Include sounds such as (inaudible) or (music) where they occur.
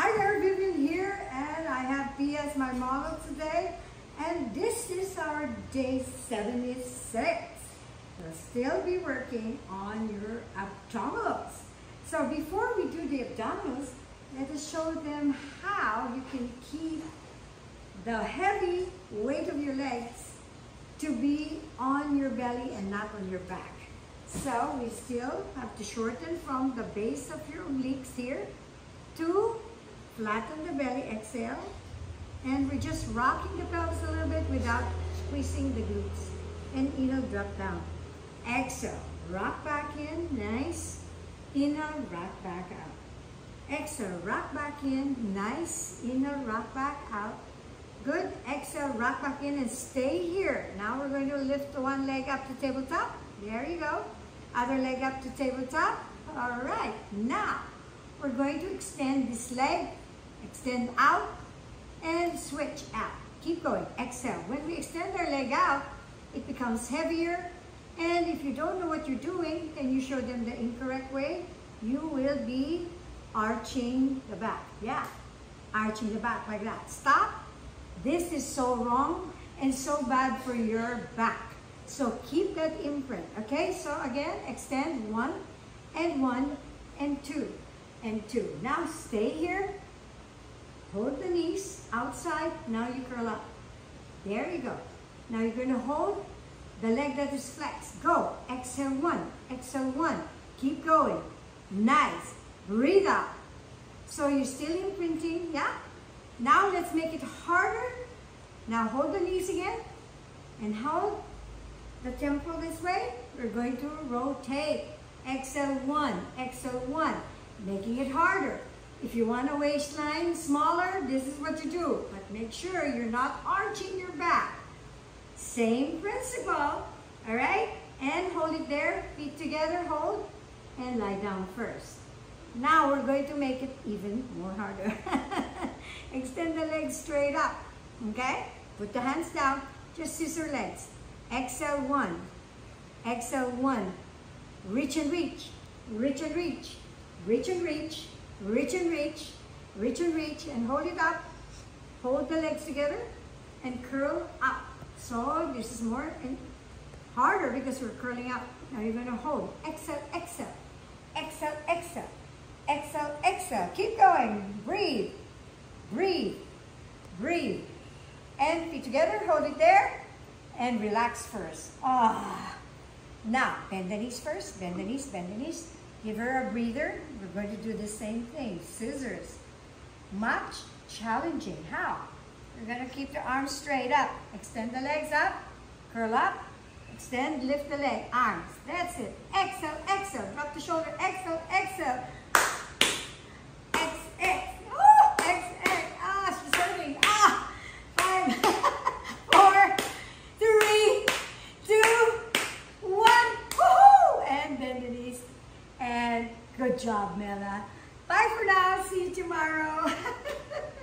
Hi there, Vivian here, and I have B as my model today. And this is our day 76. We'll still be working on your abdominals. So before we do the abdominals, let us show them how you can keep the heavy weight of your legs to be on your belly and not on your back. So we still have to shorten from the base of your obliques here to flatten the belly, exhale. And we're just rocking the pelvis a little bit without squeezing the glutes. And inhale, drop down. Exhale, rock back in, nice. Inhale, rock back out. Exhale, rock back in, nice. Inhale, rock back out. Good. Exhale, rock back in and stay here. Now we're going to lift one leg up to tabletop. There you go. Other leg up to tabletop. All right. Now, we're going to extend this leg. Extend out and switch out. Keep going. Exhale. When we extend our leg out, it becomes heavier. And if you don't know what you're doing, and you show them the incorrect way, you will be arching the back. Yeah, arching the back like that. Stop this is so wrong and so bad for your back. So keep that imprint, okay? So again, extend one and one and two and two. Now stay here. Hold the knees outside. Now you curl up. There you go. Now you're going to hold the leg that is flexed. Go. Exhale one. Exhale one. Keep going. Nice. Breathe out. So you're still imprinting, yeah? Now let's make it harder. Now hold the knees again and hold the temple this way. We're going to rotate. Exhale one, exhale one, making it harder. If you want a waistline smaller, this is what you do. But make sure you're not arching your back. Same principle, all right? And hold it there, feet together, hold, and lie down first. Now we're going to make it even more harder. (laughs) Extend the legs straight up, okay? Put the hands down, just scissor legs. Exhale one, exhale one. Reach and reach, reach and reach, reach and reach, reach and reach, reach and reach, and hold it up. Hold the legs together and curl up. So this is more and harder because we're curling up. Now you're gonna hold. Exhale, exhale, exhale, exhale, exhale, exhale. Keep going. Breathe. Breathe, breathe. And feet together, hold it there, and relax first. Ah. Now, bend the knees first, bend the knees, bend the knees. Give her a breather. We're going to do the same thing, scissors. Much challenging. How? We're going to keep the arms straight up. Extend the legs up, curl up, extend, lift the leg, arms. That's it. Exhale, exhale, drop the shoulder, exhale, exhale. Job, Mela. Bye for now. See you tomorrow. (laughs)